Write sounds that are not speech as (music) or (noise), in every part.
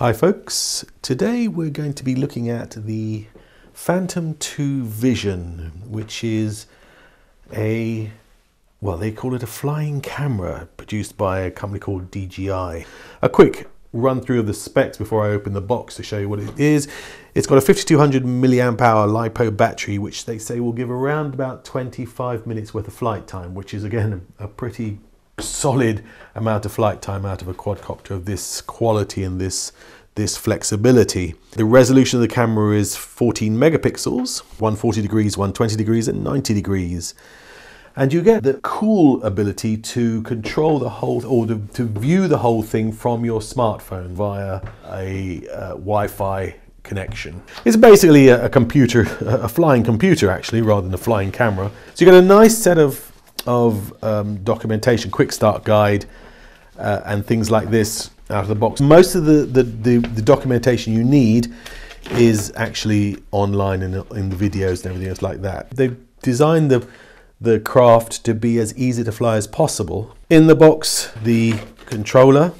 Hi folks, today we're going to be looking at the Phantom 2 Vision, which is a, well they call it a flying camera produced by a company called DJI. A quick run through of the specs before I open the box to show you what it is. It's got a 5200 milliamp hour LiPo battery, which they say will give around about 25 minutes worth of flight time, which is again a pretty solid amount of flight time out of a quadcopter of this quality and this this flexibility. The resolution of the camera is 14 megapixels, 140 degrees, 120 degrees and 90 degrees. And you get the cool ability to control the whole, or to, to view the whole thing from your smartphone via a uh, Wi-Fi connection. It's basically a, a, computer, (laughs) a flying computer actually, rather than a flying camera. So you get a nice set of, of um, documentation, quick start guide, uh, and things like this out of the box. Most of the, the, the, the documentation you need is actually online in, in the videos and everything else like that. They've designed the the craft to be as easy to fly as possible. In the box, the controller,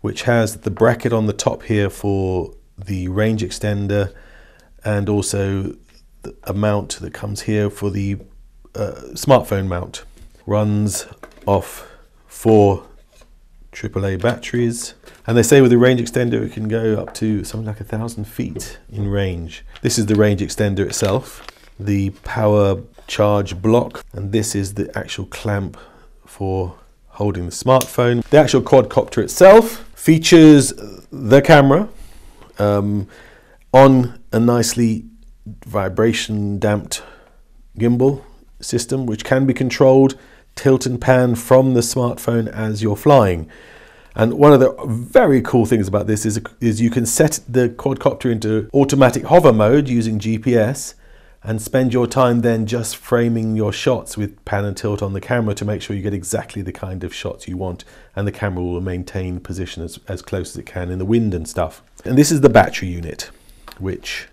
which has the bracket on the top here for the range extender and also a mount that comes here for the uh, smartphone mount. Runs off four AAA batteries. And they say with the range extender it can go up to something like a thousand feet in range. This is the range extender itself. The power charge block and this is the actual clamp for holding the smartphone. The actual quadcopter itself features the camera um, on a nicely vibration damped gimbal system which can be controlled tilt and pan from the smartphone as you're flying. And one of the very cool things about this is, is you can set the quadcopter into automatic hover mode using GPS and spend your time then just framing your shots with pan and tilt on the camera to make sure you get exactly the kind of shots you want and the camera will maintain position as, as close as it can in the wind and stuff. And this is the battery unit which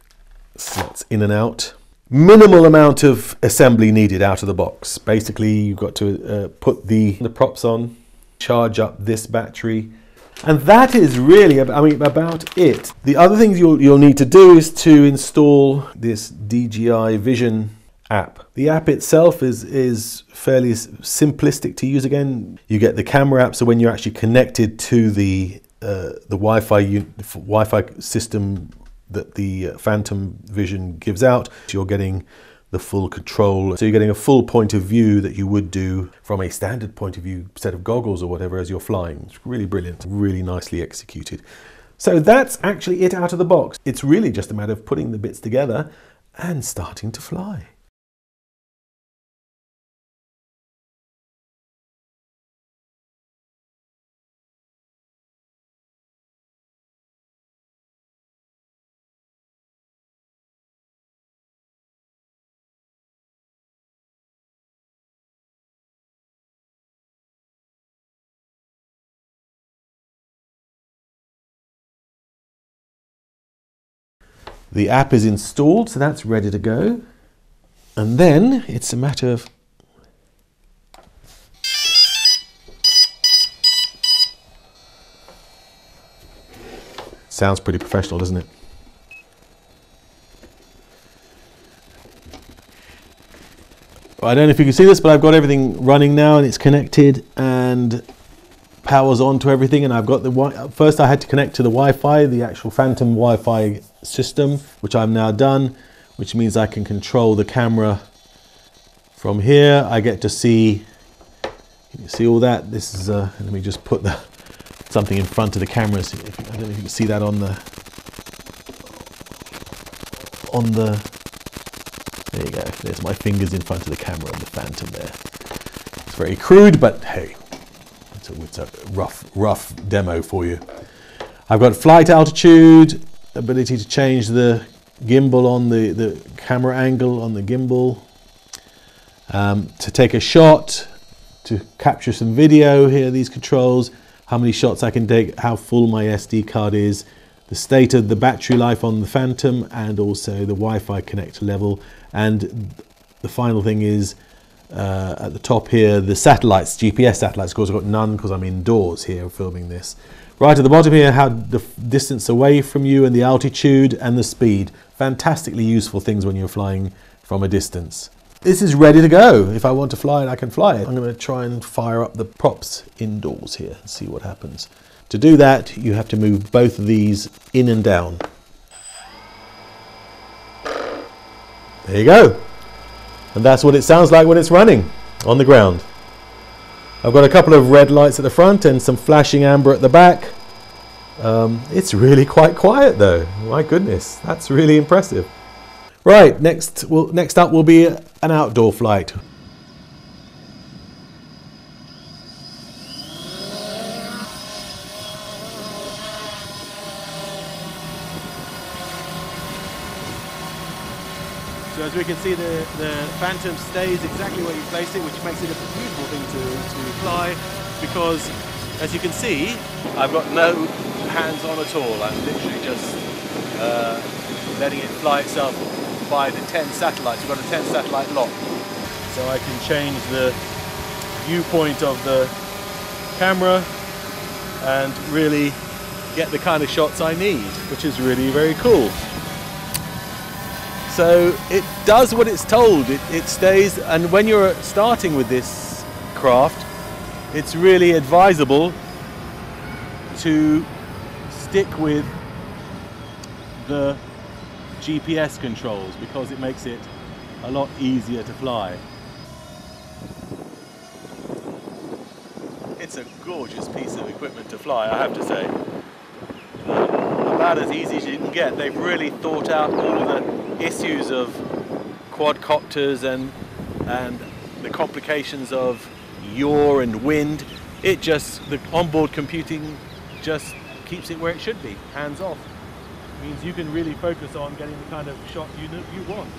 slots in and out. Minimal amount of assembly needed out of the box. Basically you've got to uh, put the, the props on, charge up this battery, and that is really, I mean, about it. The other things you'll, you'll need to do is to install this DJI Vision app. The app itself is, is fairly simplistic to use again. You get the camera app, so when you're actually connected to the, uh, the Wi-Fi, Wi-Fi system that the uh, Phantom Vision gives out, you're getting the full control. So you're getting a full point of view that you would do from a standard point of view set of goggles or whatever as you're flying. It's really brilliant, really nicely executed. So that's actually it out of the box. It's really just a matter of putting the bits together and starting to fly. The app is installed, so that's ready to go. And then it's a matter of Sounds pretty professional, doesn't it? I don't know if you can see this, but I've got everything running now and it's connected and powers on to everything. And I've got the, first I had to connect to the Wi-Fi, the actual Phantom Wi-Fi system, which I've now done, which means I can control the camera from here. I get to see, you see all that? This is, uh, let me just put the something in front of the camera. So if, I don't know if you can see that on the, on the, there you go. There's my fingers in front of the camera on the Phantom there. It's very crude, but hey, it's a, rough, rough demo for you. I've got flight altitude, ability to change the gimbal on the, the camera angle on the gimbal, um, to take a shot, to capture some video here, these controls, how many shots I can take, how full my SD card is, the state of the battery life on the Phantom, and also the Wi-Fi connector level. And the final thing is uh, at the top here, the satellites, GPS satellites, of course I've got none because I'm indoors here filming this Right at the bottom here, how the distance away from you and the altitude and the speed. Fantastically useful things when you're flying from a distance. This is ready to go. If I want to fly it, I can fly it. I'm going to try and fire up the props indoors here and see what happens. To do that, you have to move both of these in and down. There you go. And that's what it sounds like when it's running on the ground. I've got a couple of red lights at the front and some flashing amber at the back. Um, it's really quite quiet though. My goodness, that's really impressive. Right, next, will next up will be an outdoor flight. So as we can see, the, the Phantom stays exactly where you placed it, which makes it a beautiful thing to, to fly because, as you can see, I've got no hands on at all. I'm literally just uh, letting it fly itself by the 10 satellites. We've got a 10 satellite lock. So I can change the viewpoint of the camera and really get the kind of shots I need, which is really very cool. So it does what it's told. It, it stays, and when you're starting with this craft, it's really advisable to stick with the GPS controls because it makes it a lot easier to fly. It's a gorgeous piece of equipment to fly, I have to say. Um, about as easy as you can get. They've really thought out all of the issues of quadcopters and and the complications of yaw and wind. It just the onboard computing just keeps it where it should be, hands off. Means you can really focus on getting the kind of shot you you want.